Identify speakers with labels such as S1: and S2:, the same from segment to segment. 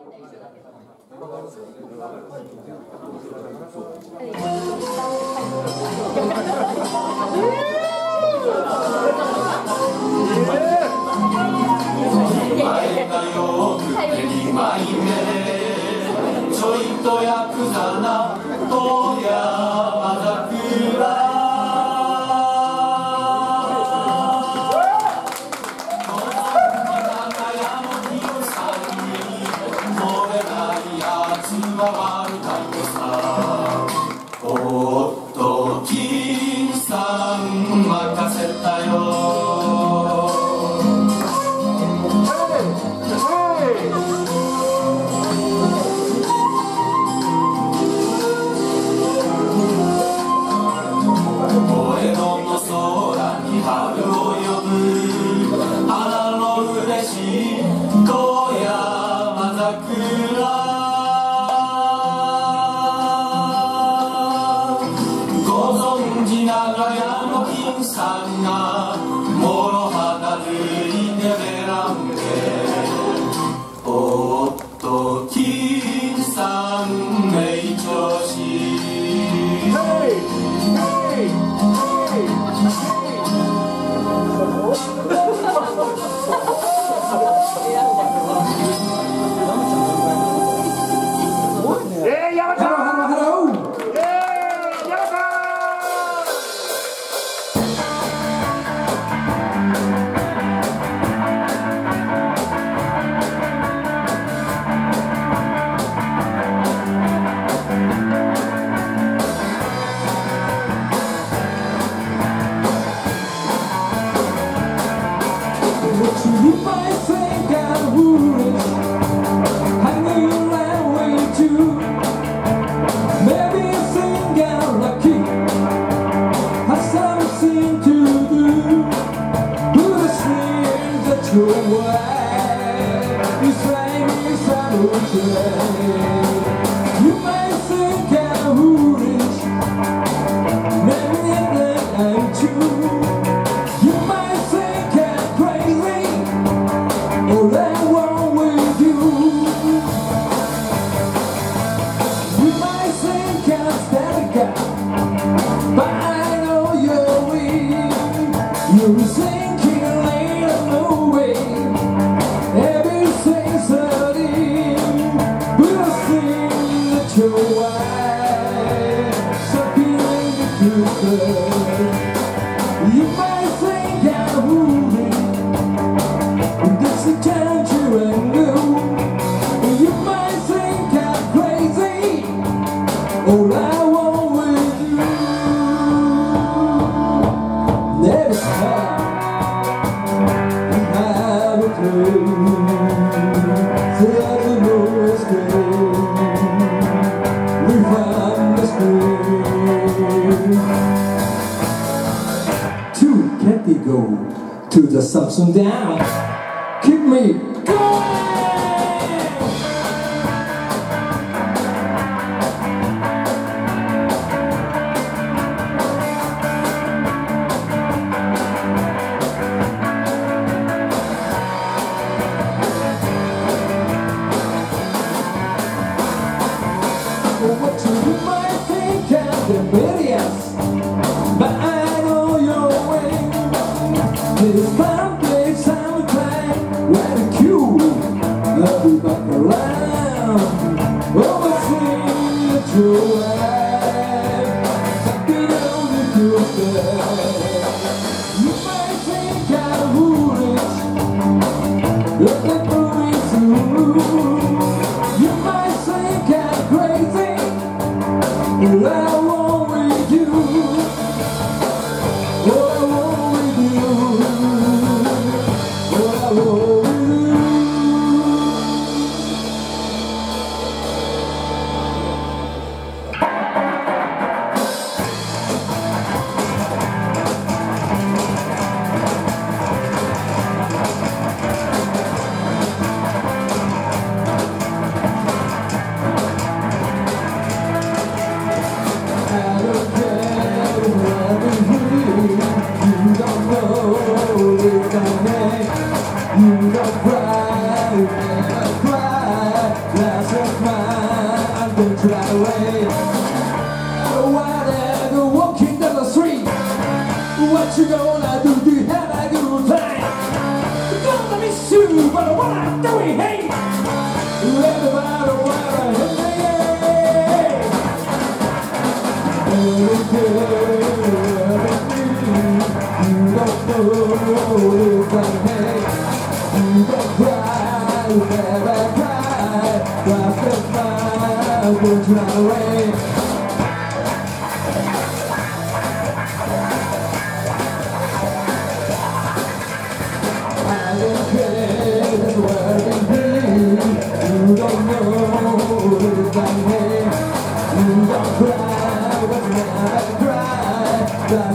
S1: ちょいとヤクザなと
S2: や so wide, so feeling the future. to the Samsung down.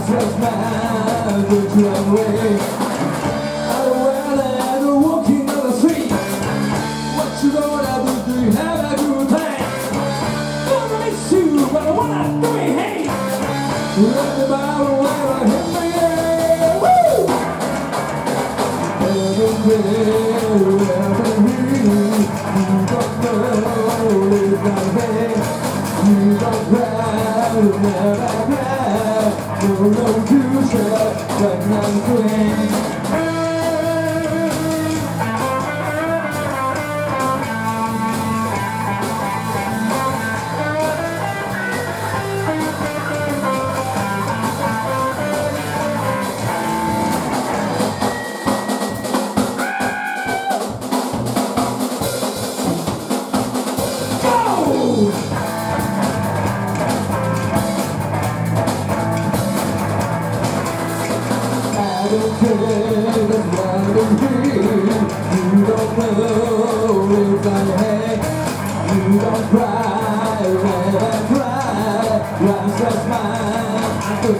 S2: Just my the drum way Roller coaster, but I'm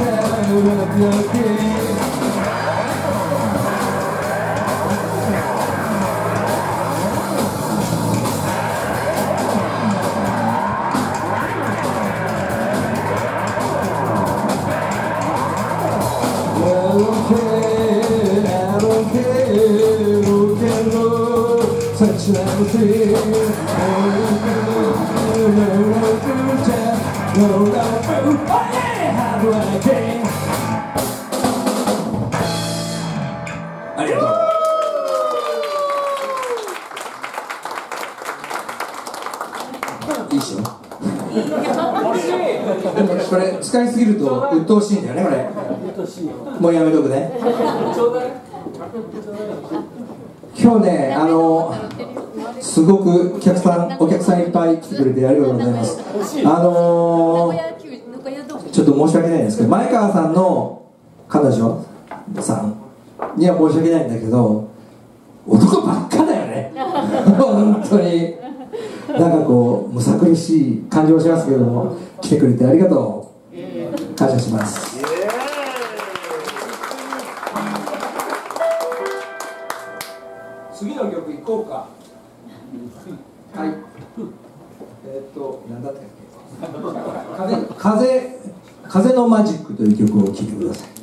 S2: 우는 별빛 Such an empty, oh, no, no, no, no, no, no, no, no, no, no, no, ありがとう。いいっしょ。でもこれ使いすぎると鬱陶しいんだよねこれ。もうやめとくね。今日ねあのすごくお客さんお客さんいっぱい来てくれてありがとうございます。あのちょっと申し訳ないんですけど前川さんの彼女さんには申し訳ないんだけど男ばっかだよね。本当に。なんかこうむさ苦しい感じもしますけども来てくれてありがとう。感謝します。次の曲行こうか。はい。えーっと何だったっけ？風風風のマジックという曲を聴いてください。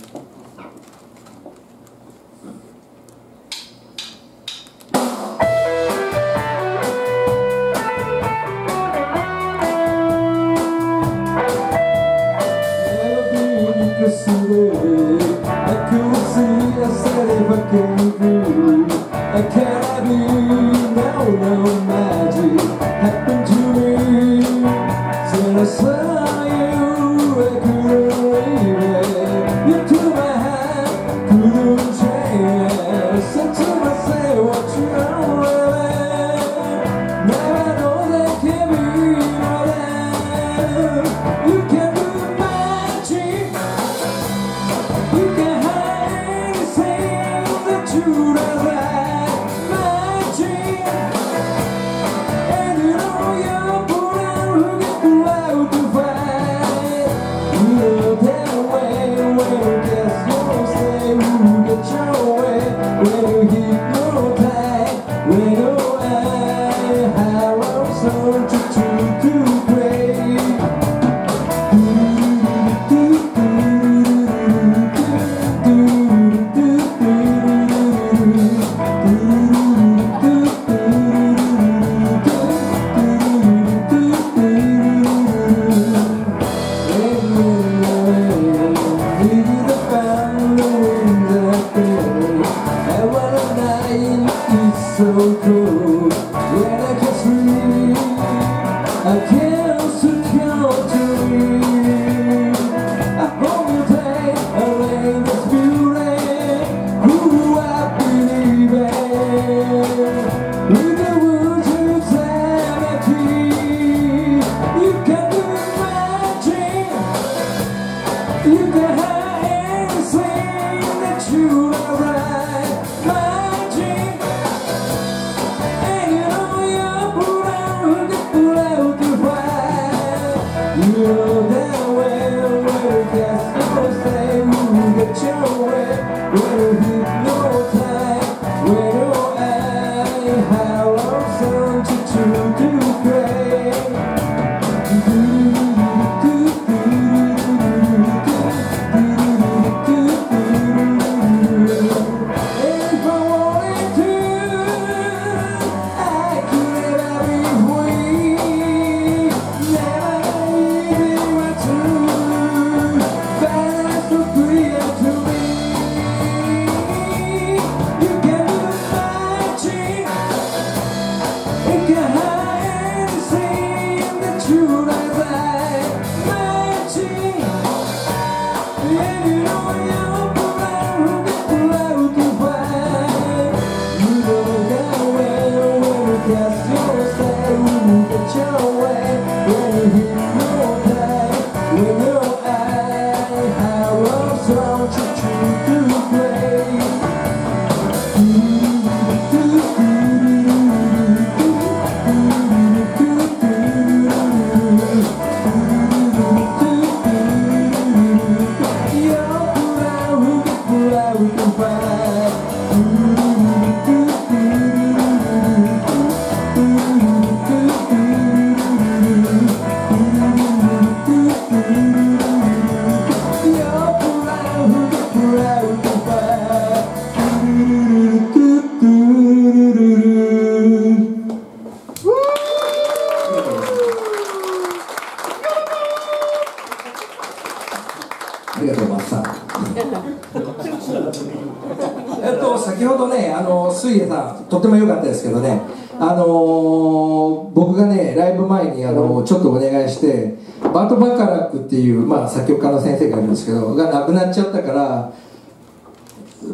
S2: 先ほどね、あの、水泳さん、とても良かったですけどね。あのー僕がね、ライブ前に、あのちょっとお願いして。バートバカラックっていう、まあ、作曲家の先生がいるんですけど、が亡くなっちゃったから。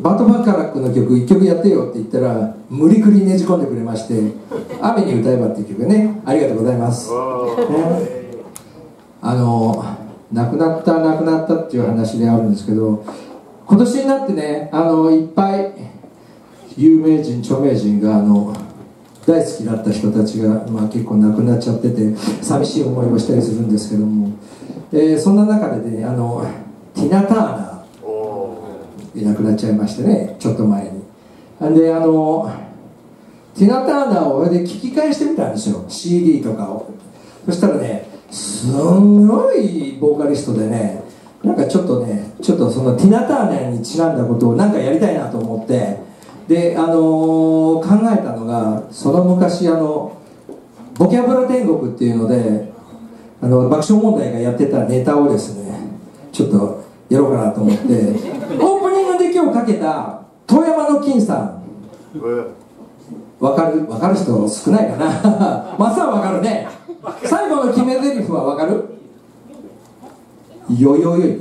S2: バートバカラックの曲一曲やってよって言ったら無理くりねじ込んでくれまして「雨に歌えば」っていう曲ねありがとうございます、ねあの亡くなった亡くなったっていう話であるんですけど今年になってねあのいっぱい有名人著名人があの大好きだった人たちが、まあ、結構亡くなっちゃってて寂しい思いをしたりするんですけども、えーそんな中でねあのティナ・ターナーいなくなっちゃいましてねちょっと前に。んであのティナ・ターナーをで聞き返してみたんですよ。CD とかを。そしたらねすんごいボーカリストでねなんかちょっとねちょっとそのティナ・ターナーにちなんだことをなんかやりたいなと思ってであの考えたのがその昔あのボキャブラ天国っていうのであの爆笑問題がやってたネタをですねちょっとやろうかなと思って オープニングで今日かけた遠山の金さん。わかるわかる人少ないかな。マサはわかるね。最後の決め台詞はわかる？よよよ。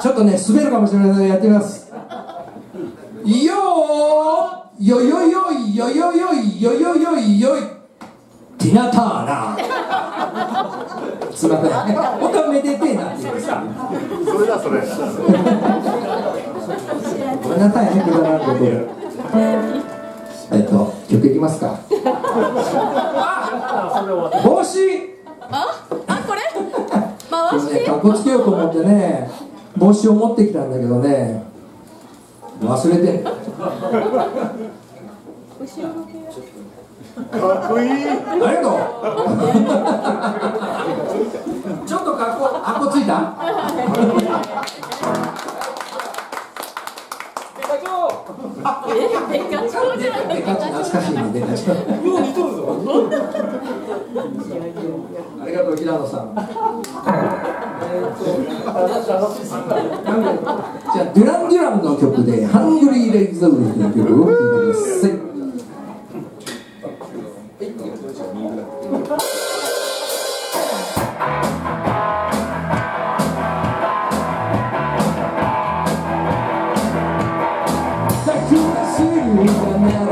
S2: ちょっとね滑るかもしれないのでやってみますよーよよよいよよよいよよよいよい。ティナ・ターナーすいません本当はめでてえなって言う。んですよ
S3: それだそれ
S2: ごめんなさいねくだらん。ことでえっと曲いきますか。あ帽子。
S4: あ、あ、これ？回
S2: これね
S4: して。
S2: かっこつけようと思ってね帽子を持ってきたんだけどね忘れて。
S4: 後ろ向きだ
S5: かっこいい。
S2: ありがとうちょっとかっこかっこついた？
S4: えデカ長じゃん
S2: デカチ懐かしいねデカチありがとう平野さんじゃあデュラン・デュランの曲で「ハングリー・レイズ・ウィー」という曲を聴いてくださいい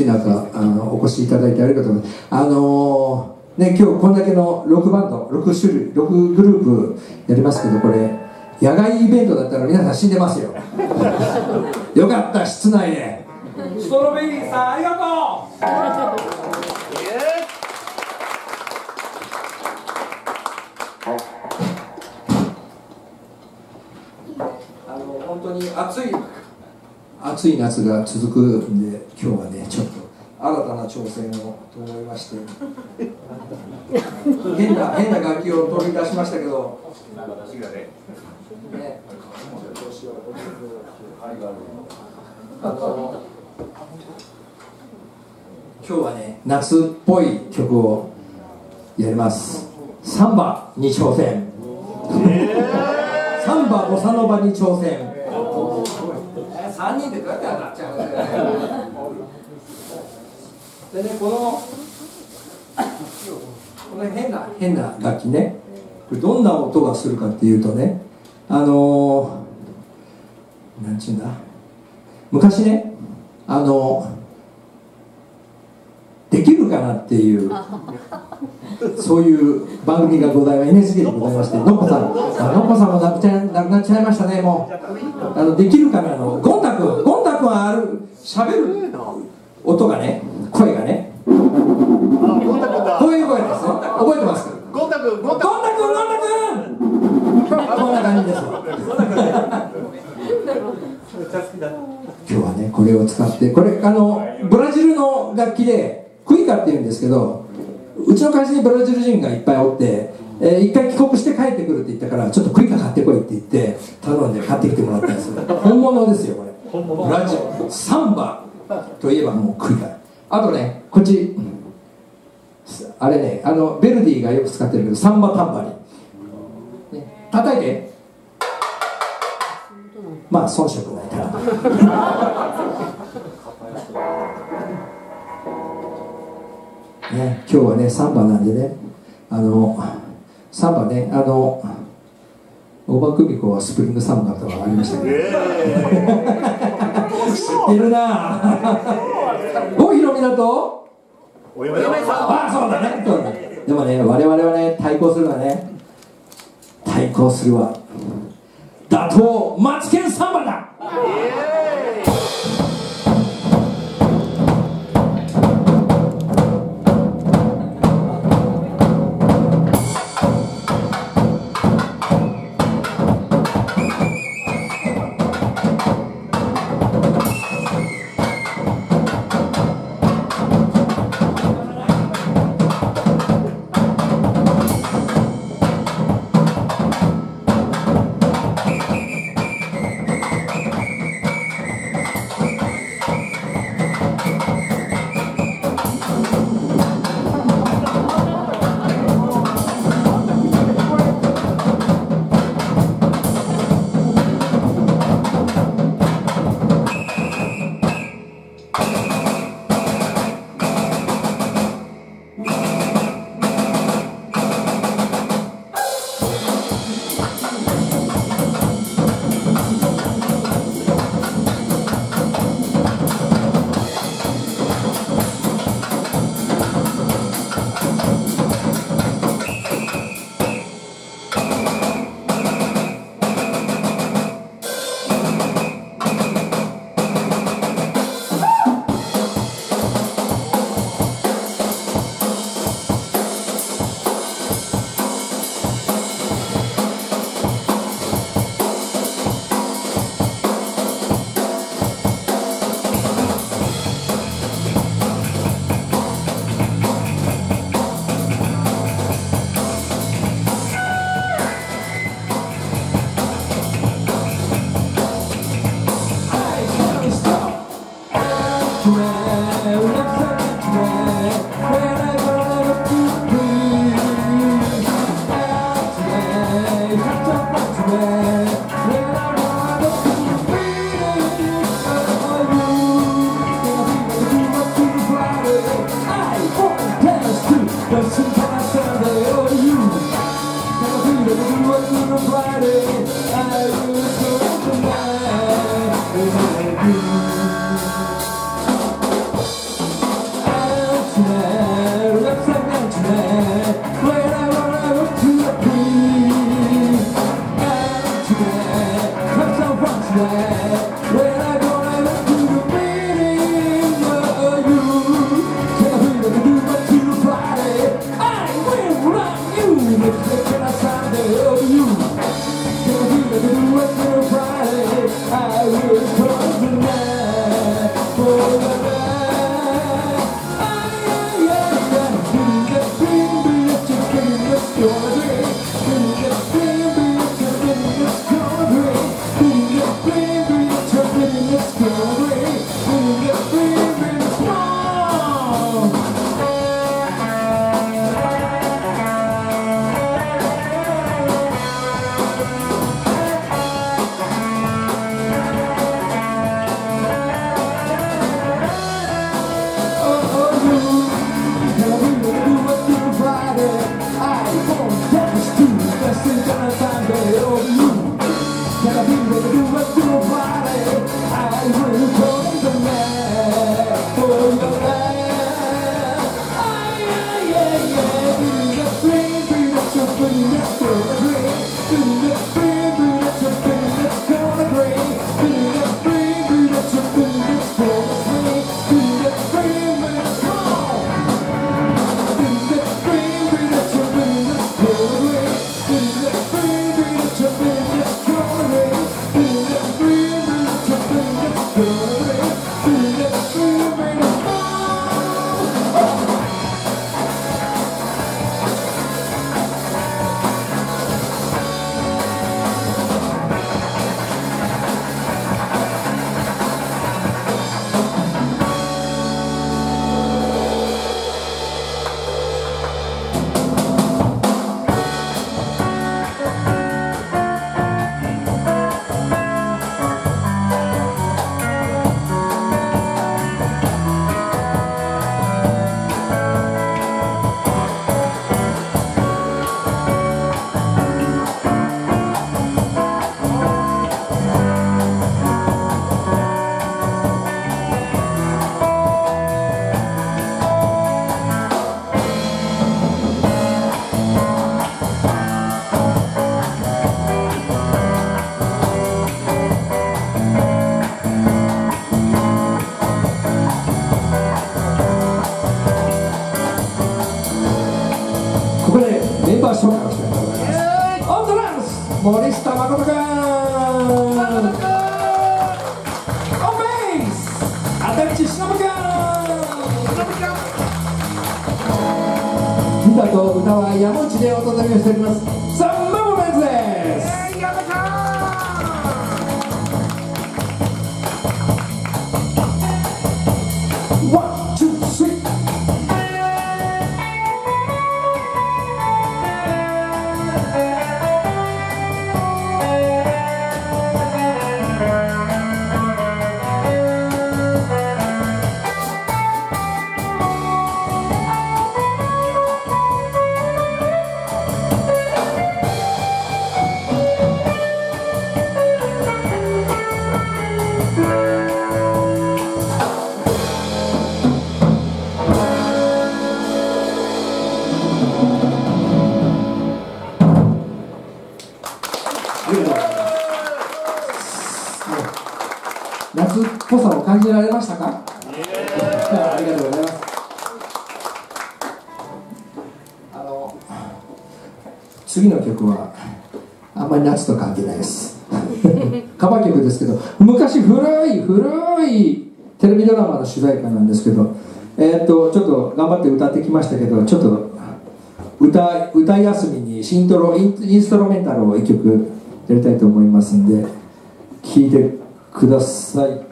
S2: 暑い中あのお越しいただいてありがとうございます。あのーね今日こんだけの6バンド6種類6グループやりますけどこれ野外イベントだったら皆さん死んでますよ。よかった室内で。
S3: ストロベリーさんありがとう
S2: 暑い夏が続くんで今日はねちょっと新たな挑戦をと思いまして変な変な楽器を取り出しましたけど、ね、あの今日はね夏っぽい曲をやります。サンバに挑戦、サンバボサノバに挑戦3人でどうやって当たっちゃうんだよね。でねこのこの変な変な楽器ね。これどんな音がするかっていうとねあのー、なんちゅうんだ？昔ねあのできるかなっていう。そういう番組がございま NHK でございましてのっぽさん。あのっぽさんもなくちゃなくなっちゃいましたねもう。あのできるかなのゴン太くんゴン太くんはある。喋る音がね声がね。
S5: ゴンタ君だ。
S2: こういう声です？よ覚えてます？
S5: ゴンタ君ゴン
S2: ゴン
S5: タ
S2: 太くんゴン太くんこんな感じです。よ今日はねこれを使ってこれあのブラジルの楽器でクイカっていうんですけどうちの会社にブラジル人がいっぱいおって、えー一回帰国して帰ってくるって言ったからちょっとクイカ買ってこいって言って頼んで買ってきてもらったんですよ。本物ですよこれ。ブラジル。サンバ。といえばもうクイカ。あとねこっち。あれねあのベルディがよく使ってるけどサンバタンバリン、ね、叩いて。まあ遜色ないから ね、今日はねサンバなんでねあのサンバねあの大場久美子はスプリングサンバとかありましたけど、知ってるな。おひろみだと？
S5: お嫁さん。
S2: ああそうだね。そうだね。でもね我々はね対抗するのはね対抗するは打倒マツケンサンバだバー紹介をしたいと思いますオントランス森下誠君オンベースアテンチ忍君歌と歌は山内でお届けしておりますい古いテレビドラマの主題歌なんですけど、えーっとちょっと頑張って歌ってきましたけど、ちょっと歌歌い休みにシントロインストロメンタルを1曲やりたいと思いますんで聴いてください。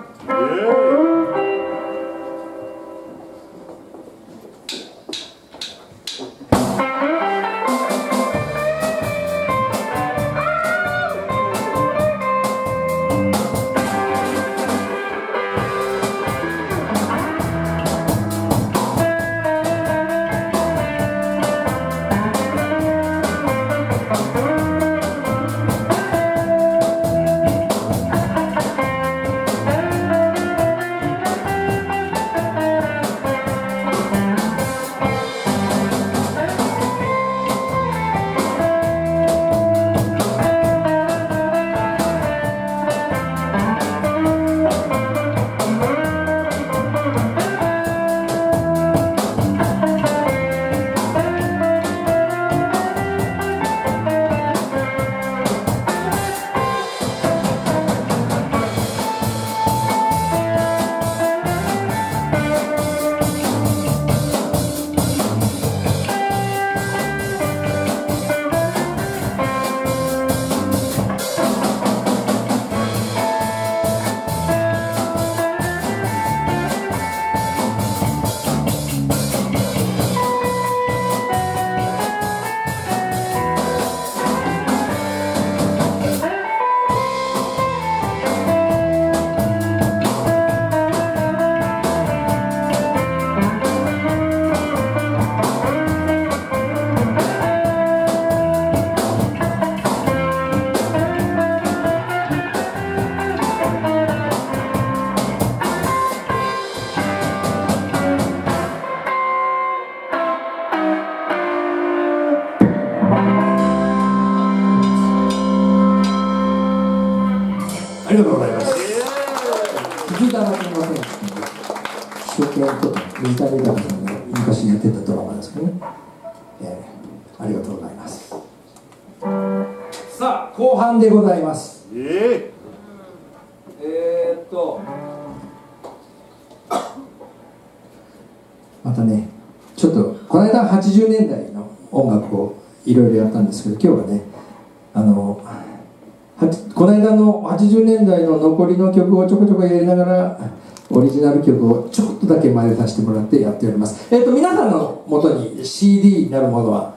S2: っとだけ前でさせてもらってやっております。えっ、と皆さんの元に CD になるものは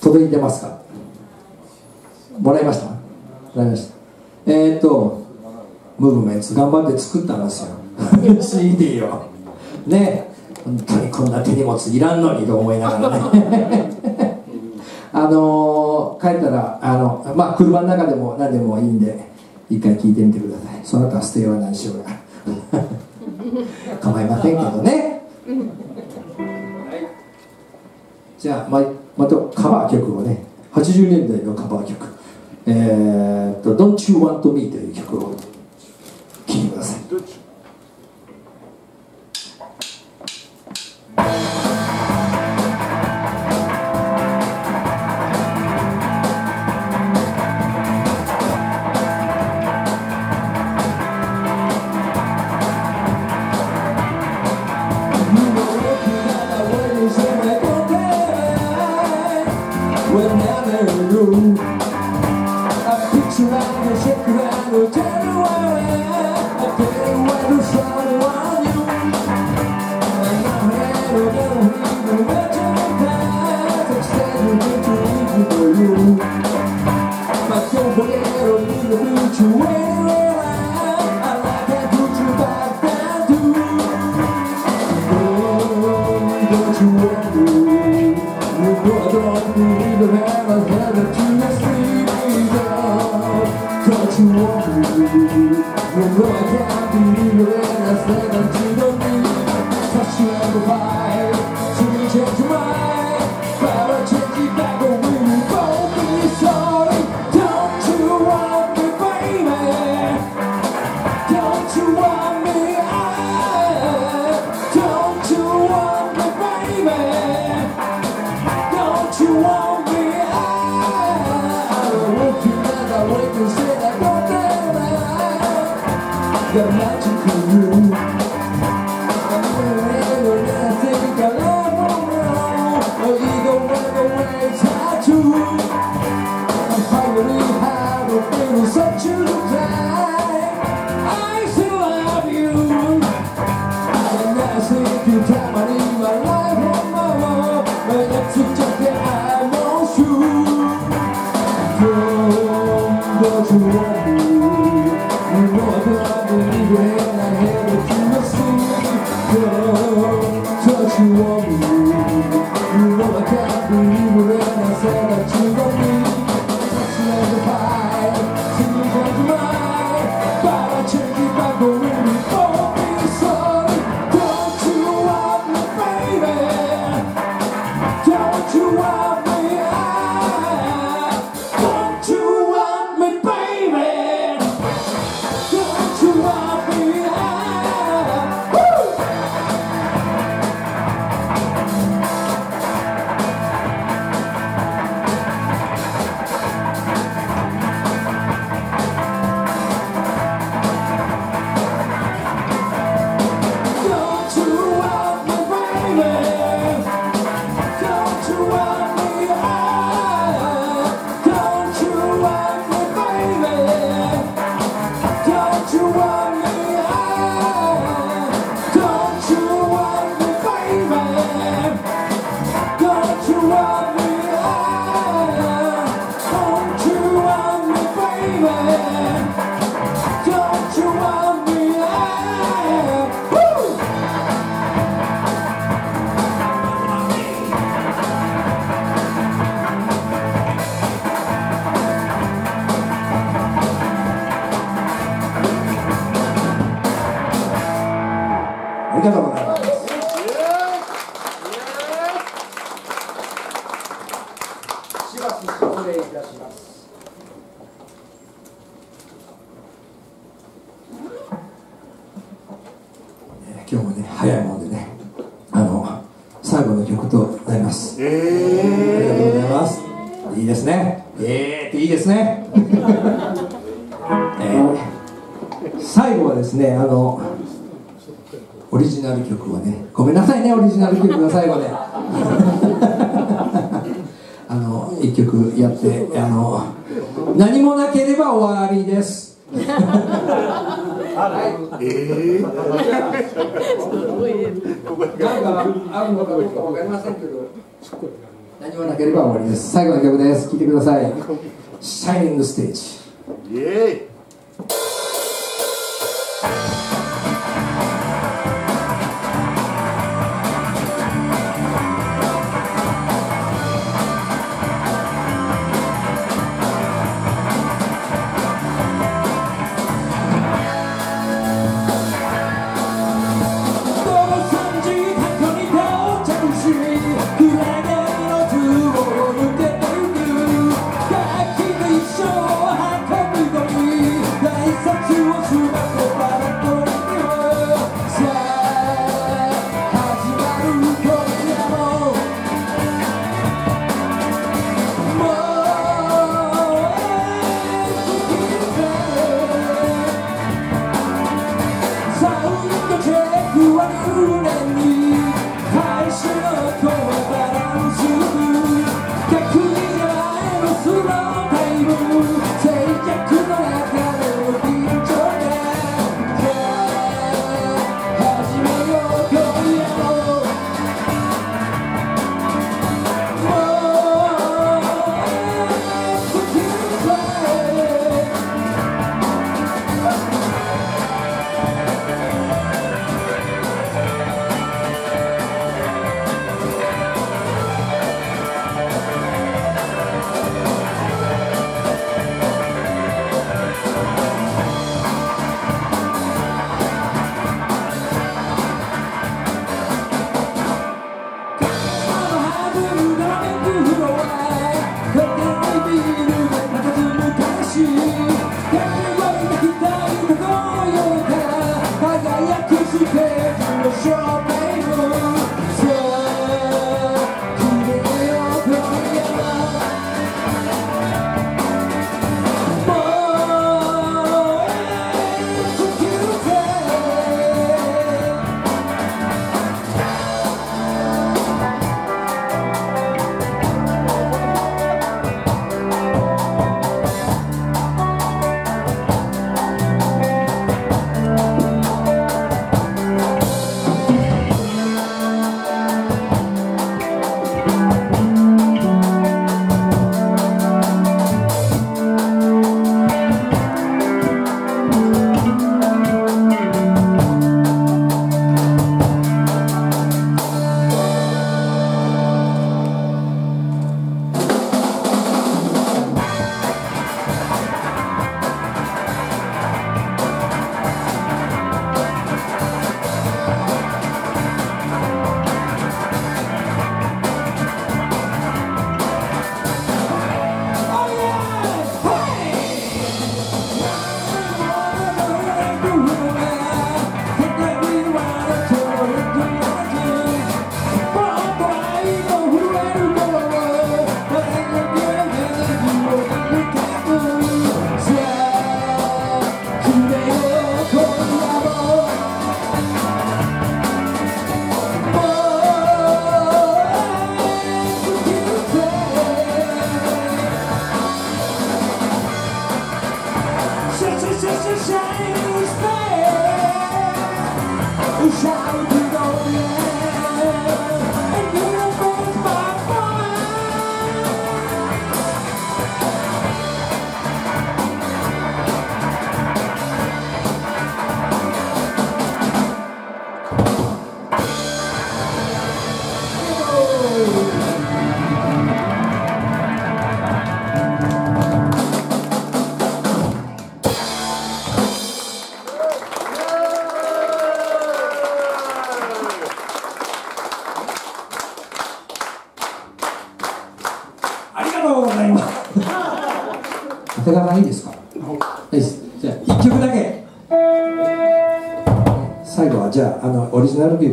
S2: 届いてますか？もらいました？もらいました。えっ、とムーブメンツ頑張って作ったんですよ。CD を。ね本当にこんな手荷物いらんのにと思いながらね。あのー帰ったらあのまあ車の中でも何でもいいんで一回聞いてみてください。その他捨てようは何しようが。構いませんけどね、じゃあままたカバー曲をね。80年代のカバー曲。えー、っと「Don't You Want Me」という曲を
S6: left me But have I ever to the sleeping girl Don't you want me? When I can't And I said
S2: I'm Wow. 早いもんでね、あの、最後の曲となります。ありがとうございます。いいですね。えーっていいですね。えー最後はですね、あの、オリジナル曲をねごめんなさいねオリジナル曲が最後で あの一曲やってあの何もなければ終わりです
S7: ええー、
S2: 何かあるのかどうかわかりませんけど何もなければ終わりです最後の曲です聞いてください「シャイニングステージ」
S7: イエーイ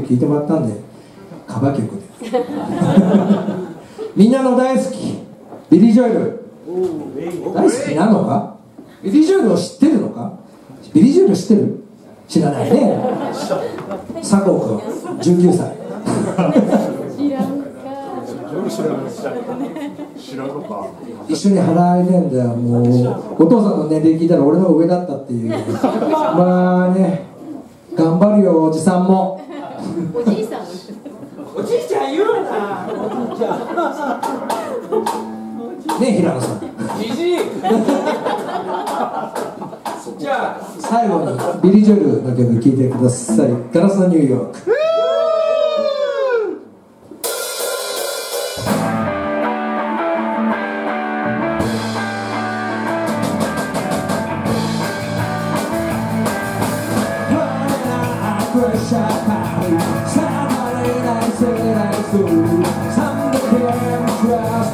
S2: ジナル曲聴いてもらったんでカバー曲で。みんなの大好きビリー・ジョエル。大好きなのか？ビリー・ジョエルを知ってるのか？ビリー・ジョエル知ってる？知らないね。佐藤君19歳。
S8: 知らんか。
S9: 知らない知らんのか
S2: 一緒に払えねえんだよ。もうお父さんの年齢聞いたら俺の上だったっていう。まあね頑張るよおじさんも
S8: おじい
S10: ちゃん言うな。おじいちゃん
S2: ね平野さん。
S10: じじい。じゃあ
S2: 最後にビリー・ジョエルの曲聴いてください「ガラスのニューヨーク」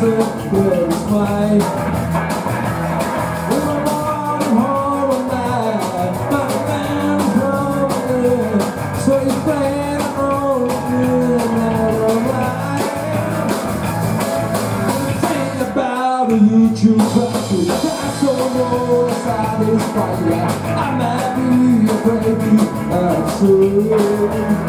S2: desert filled with clay. We but the man is. So he's playing about a YouTube satisfied. I might be a baby, I'm sure.